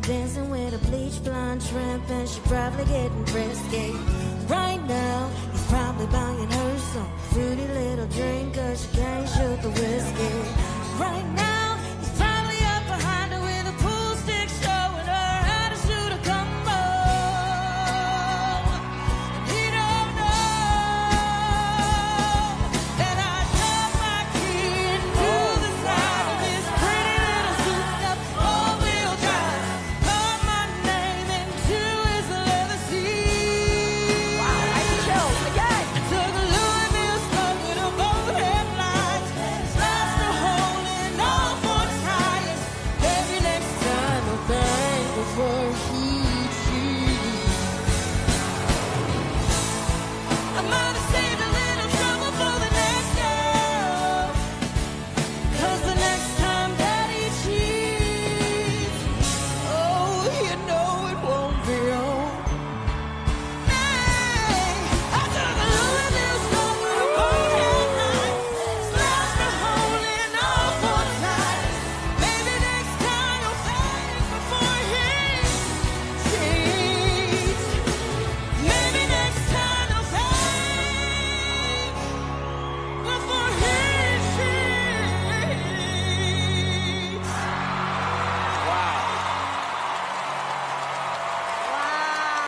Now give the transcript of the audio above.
dancing with a bleach blonde tramp, and she probably getting frisky. Right now, he's probably buying her some fruity little drink, cause she can't shoot the whiskey. I'm not